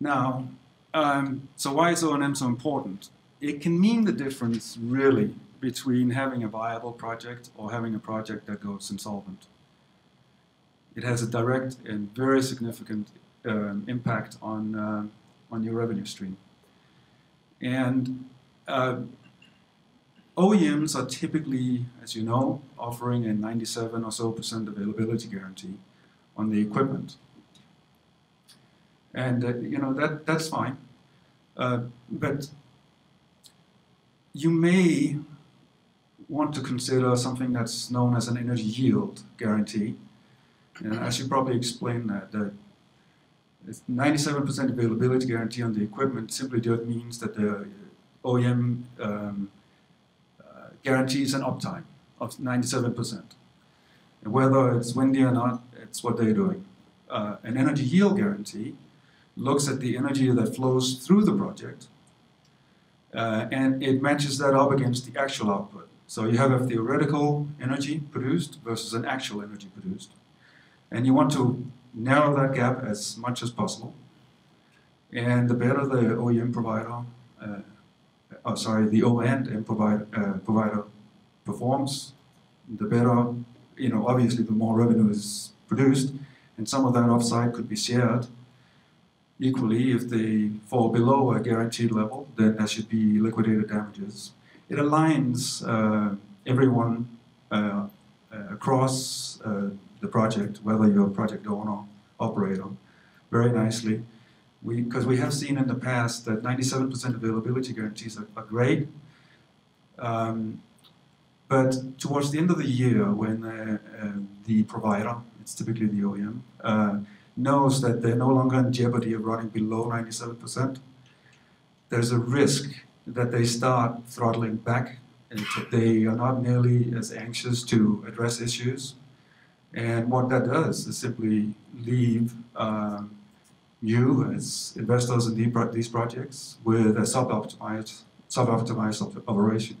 Now, um, so why is O&M so important? It can mean the difference, really, between having a viable project or having a project that goes insolvent. It has a direct and very significant um, impact on, uh, on your revenue stream. And uh, OEMs are typically, as you know, offering a 97 or so percent availability guarantee on the equipment. And uh, you know that that's fine, uh, but you may want to consider something that's known as an energy yield guarantee. And I should probably explain that. that 97% availability guarantee on the equipment simply just means that the OEM um, uh, guarantees an uptime of 97%. And whether it's windy or not, it's what they're doing. Uh, an energy yield guarantee looks at the energy that flows through the project uh, and it matches that up against the actual output. So you have a theoretical energy produced versus an actual energy produced. And you want to narrow that gap as much as possible. And the better the OEM provider, uh, oh, sorry, the O&M provider, uh, provider performs, the better, you know, obviously the more revenue is produced, and some of that offside could be shared equally if they fall below a guaranteed level, then that should be liquidated damages. It aligns uh, everyone uh, uh across uh, the project, whether you're a project owner, operator, very nicely. We because we, we, have seen in the past that 97% availability guarantees are, are great, um, but towards the end of the year, when uh, uh, the provider, it's typically the OEM, uh, knows that they're no longer in jeopardy of running below 97%, there's a risk that they start throttling back and they are not nearly as anxious to address issues and what that does is simply leave um, you as investors in these projects with a sub-optimized, sub-optimized operation.